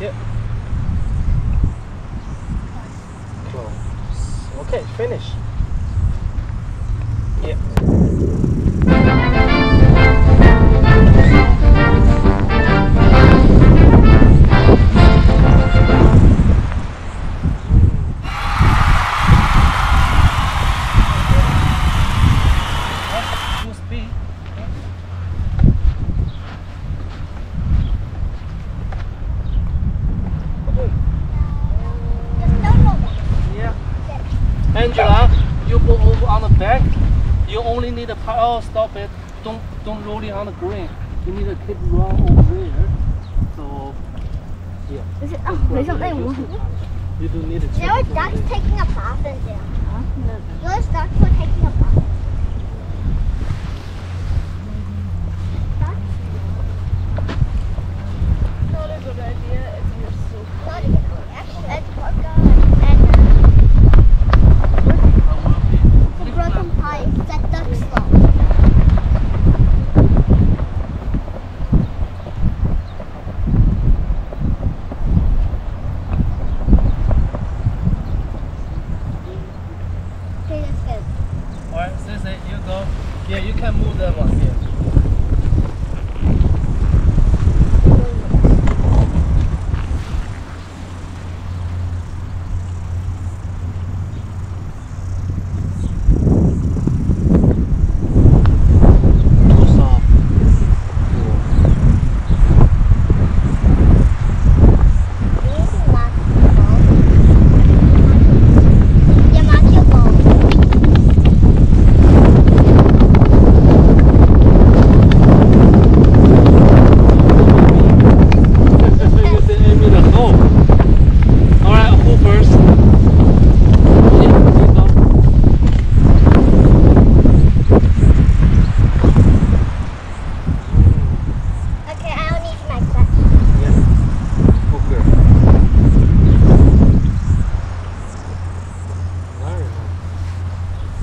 Yep. Close. Okay, finish. Yep. Angela, you go over on the back. You only need a power. Oh, stop it. Don't don't roll it on the green. You need to keep round over there. So, yeah. Is it, oh, there's something wrong. You do need to check. Your dog's taking a bath in there. Huh? stuck for taking a bath. That ducks love. Okay, that's good. Alright, Sissy, you go. Yeah, you can move them on here. Too soft. you say Amy the hole. Alright, who first? Yeah, you go. Okay, I'll need my clutch. Yes. Good girl. Very nice.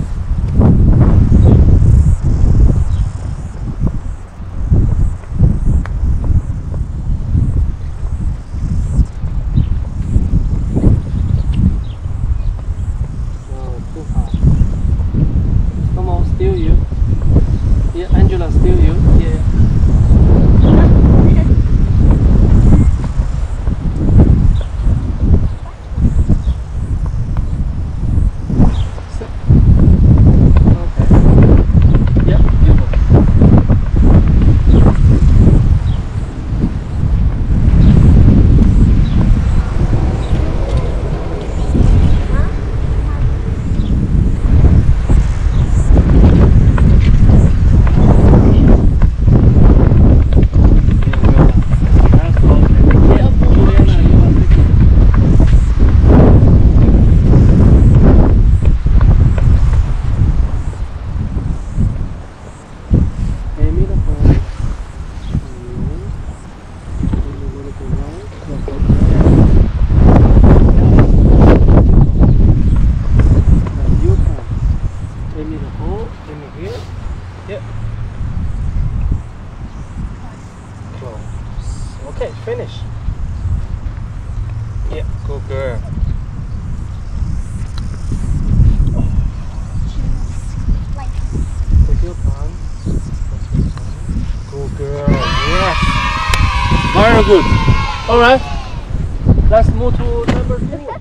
No, too hard. Come on, still you. Yeah, Angela, still you. Yeah. Sit. Okay. Yep, you go. Yeah, well done. That's okay. Yeah, Juliana, you are taking. Amy the phone. You want to go right? No, go Now you come. Amy the hole. Amy here. Yep. Close. Okay, finish. Yeah, good girl. Take. Good girl. Yes. Very good. All right. Let's move to number two.